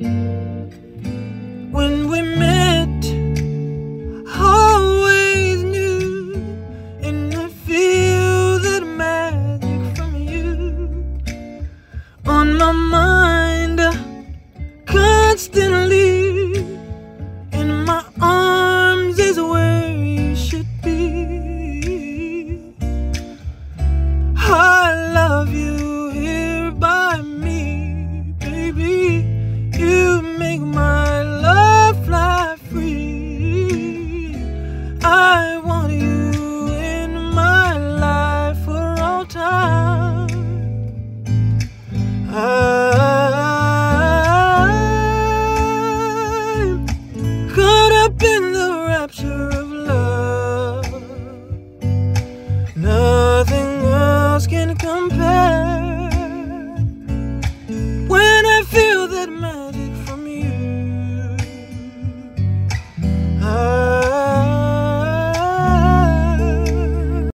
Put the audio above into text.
When we met, always knew, and I feel that magic from you on my mind. nothing else can compare.